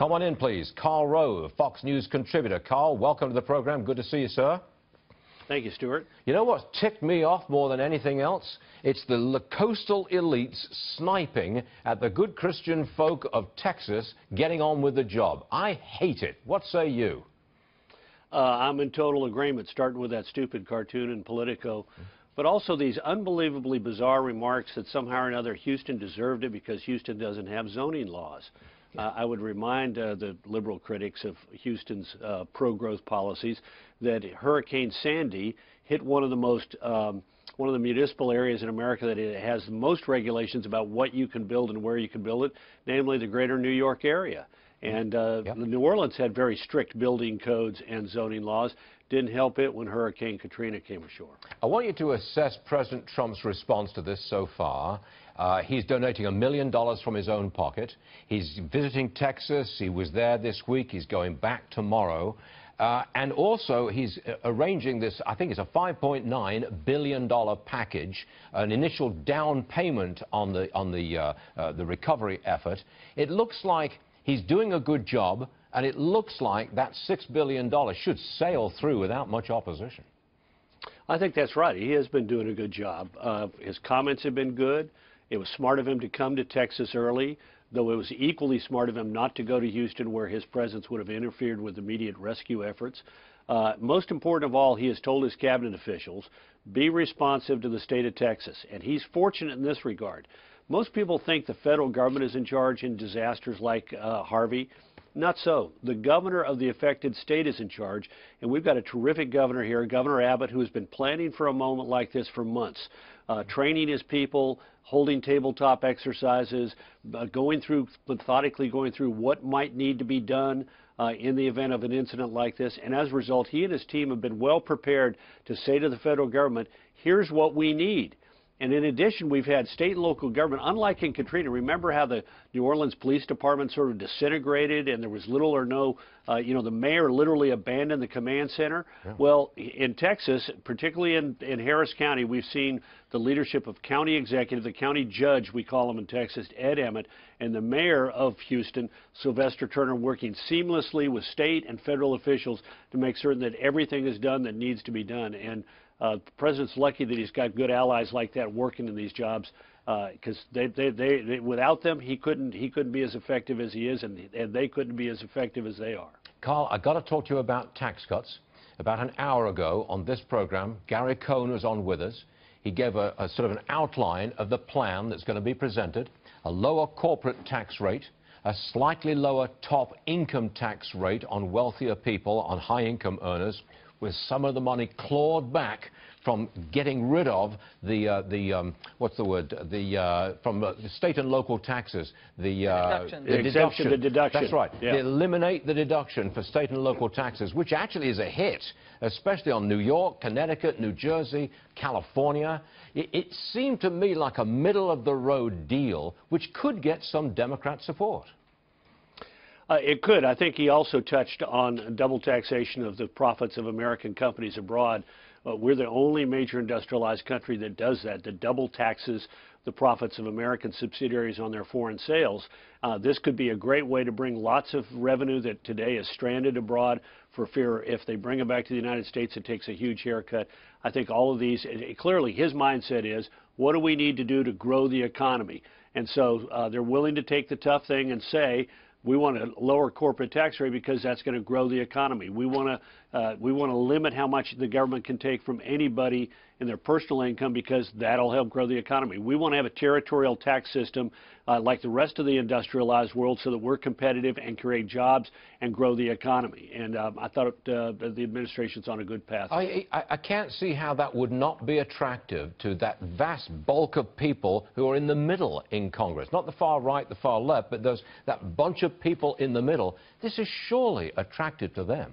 Come on in, please. Karl Rove, Fox News contributor. Karl, welcome to the program. Good to see you, sir. Thank you, Stuart. You know what's ticked me off more than anything else? It's the coastal elites sniping at the good Christian folk of Texas getting on with the job. I hate it. What say you? Uh, I'm in total agreement, starting with that stupid cartoon in Politico but also these unbelievably bizarre remarks that somehow or another Houston deserved it because Houston doesn't have zoning laws. Uh, I would remind uh, the liberal critics of Houston's uh, pro-growth policies that Hurricane Sandy hit one of the most um, one of the municipal areas in America that it has the most regulations about what you can build and where you can build it, namely the greater New York area. And uh, yep. New Orleans had very strict building codes and zoning laws. Didn't help it when Hurricane Katrina came ashore. I want you to assess President Trump's response to this so far. Uh, he's donating a million dollars from his own pocket. He's visiting Texas. He was there this week. He's going back tomorrow. Uh, and also, he's uh, arranging this, I think it's a $5.9 billion package, an initial down payment on the, on the, uh, uh the recovery effort. It looks like He's doing a good job, and it looks like that $6 billion should sail through without much opposition. I think that's right. He has been doing a good job. Uh, his comments have been good. It was smart of him to come to Texas early, though it was equally smart of him not to go to Houston where his presence would have interfered with immediate rescue efforts. Uh, most important of all, he has told his cabinet officials, be responsive to the state of Texas. And he's fortunate in this regard. Most people think the federal government is in charge in disasters like uh, Harvey. Not so. The governor of the affected state is in charge, and we've got a terrific governor here, Governor Abbott, who has been planning for a moment like this for months, uh, training his people, holding tabletop exercises, uh, going through, methodically going through what might need to be done uh, in the event of an incident like this. And as a result, he and his team have been well prepared to say to the federal government, here's what we need. And in addition, we've had state and local government, unlike in Katrina, remember how the New Orleans Police Department sort of disintegrated and there was little or no, uh, you know, the mayor literally abandoned the command center? Yeah. Well, in Texas, particularly in, in Harris County, we've seen the leadership of county executive, the county judge, we call him in Texas, Ed Emmett, and the mayor of Houston, Sylvester Turner, working seamlessly with state and federal officials to make certain that everything is done that needs to be done. And the president's lucky that he's got good allies like that working in these jobs because uh, they, they, they, they, without them, he couldn't, he couldn't be as effective as he is, and, and they couldn't be as effective as they are. Karl, I've got to talk to you about tax cuts. About an hour ago on this program, Gary Cohn was on with us. He gave a, a sort of an outline of the plan that's going to be presented, a lower corporate tax rate, a slightly lower top income tax rate on wealthier people, on high income earners, with some of the money clawed back from getting rid of the uh, the um, what's the word? The uh, from uh, the state and local taxes. The, uh, deduction. the, the deduction. the deduction. That's right. Yeah. eliminate the deduction for state and local taxes which actually is a hit especially on New York Connecticut New Jersey California. It, it seemed to me like a middle of the road deal which could get some Democrat support uh, it could. I think he also touched on double taxation of the profits of American companies abroad. Uh, we're the only major industrialized country that does that, that double taxes the profits of American subsidiaries on their foreign sales. Uh, this could be a great way to bring lots of revenue that today is stranded abroad for fear if they bring it back to the United States, it takes a huge haircut. I think all of these, it, it, clearly his mindset is, what do we need to do to grow the economy? And so uh, they're willing to take the tough thing and say, we want to lower corporate tax rate because that's going to grow the economy. We want to uh, we want to limit how much the government can take from anybody in their personal income because that'll help grow the economy. We want to have a territorial tax system uh, like the rest of the industrialized world so that we're competitive and create jobs and grow the economy. And um, I thought uh, the administration's on a good path. I, I, I can't see how that would not be attractive to that vast bulk of people who are in the middle in Congress. Not the far right, the far left, but those, that bunch of people in the middle. This is surely attractive to them.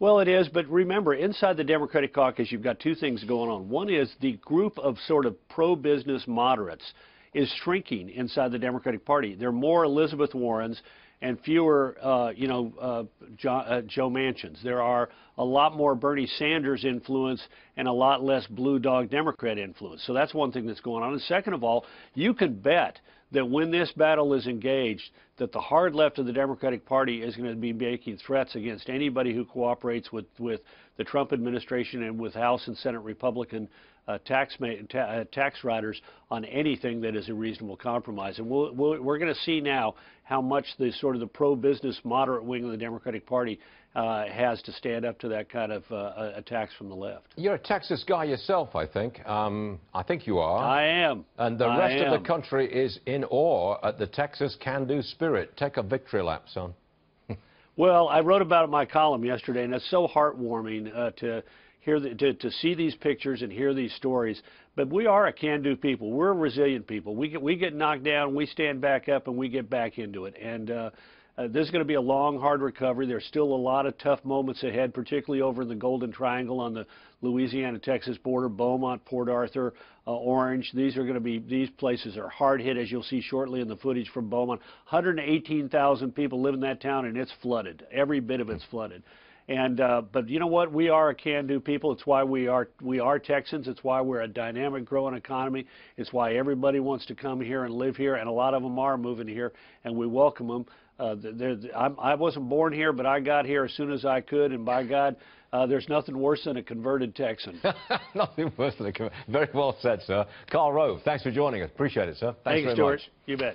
Well, it is, but remember, inside the Democratic caucus, you've got two things going on. One is the group of sort of pro-business moderates is shrinking inside the Democratic Party. There are more Elizabeth Warrens and fewer, uh, you know, uh, Joe, uh, Joe Manchins. There are a lot more Bernie Sanders influence and a lot less blue dog Democrat influence. So that's one thing that's going on. And second of all, you can bet that when this battle is engaged, that the hard left of the Democratic Party is going to be making threats against anybody who cooperates with, with the Trump administration and with House and Senate Republican uh, tax, ta- uh, tax riders on anything that is a reasonable compromise. And we'll, we'll, we're going to see now how much the sort of the pro-business moderate wing of the Democratic Party uh, has to stand up to that kind of uh, attacks from the left. You're a Texas guy yourself, I think. Um, I think you are. I am. And the I rest of the country is in awe at the Texas can-do spirit. Take a victory lap, son. Well, I wrote about it in my column yesterday, and it's so heartwarming uh, to hear the, to, to see these pictures and hear these stories. But we are a can-do people. We're a resilient people. We get we get knocked down, we stand back up, and we get back into it. And uh, this is going to be a long, hard recovery. There's still a lot of tough moments ahead, particularly over in the Golden Triangle on the Louisiana-Texas border, Beaumont, Port Arthur, uh, Orange. These are going to be these places are hard hit, as you'll see shortly in the footage from Beaumont. 118,000 people live in that town, and it's flooded. Every bit of it's flooded. And uh, but you know what? We are a can-do people. It's why we are we are Texans. It's why we're a dynamic, growing economy. It's why everybody wants to come here and live here, and a lot of them are moving here, and we welcome them. Uh, they're, I'm, I wasn't born here, but I got here as soon as I could, and by God, uh, there's nothing worse than a converted Texan. Nothing worse than a... com- Very well said, sir. Karl Rove, thanks for joining us. Appreciate it, sir. Thanks Thank you, very Stuart. much. You bet.